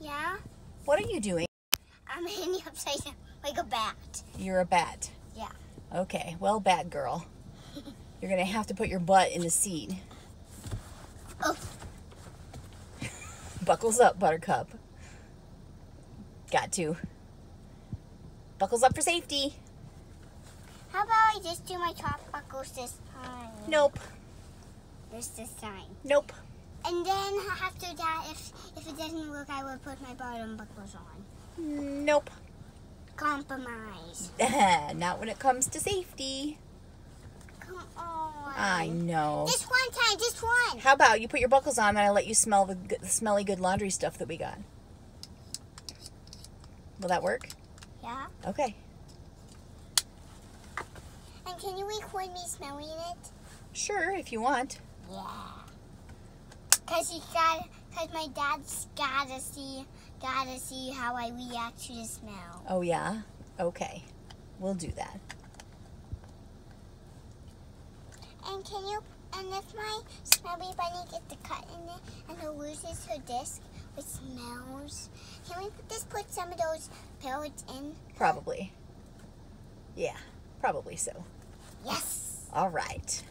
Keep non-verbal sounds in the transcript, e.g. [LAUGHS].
Yeah? What are you doing? I'm hanging upside down like a bat. You're a bat. Yeah. Okay, well, bat girl. [LAUGHS] You're gonna have to put your butt in the seat. Oh, [LAUGHS] Buckles up, Buttercup. Got to. Buckles up for safety. how about I just do my top buckles this time? Nope. Just this time. Nope. And then after that, if if it doesn't look, I will put my bottom buckles on. Nope. Compromise. [LAUGHS] Not when it comes to safety. Come on. I know. Just one time, just one. How about you put your buckles on and I let you smell the, the smelly good laundry stuff that we got? Will that work? Yeah. Okay. And can you record me smelling it? Sure, if you want. Yeah. Cause you got, cause my dad's gotta see, gotta see how I react to the smell. Oh, yeah? Okay. We'll do that. And can you, and if my smelly bunny gets a cut in it and it loses her disc, which smells, can we just put some of those pellets in? Probably. Yeah, probably so. Yes. All right.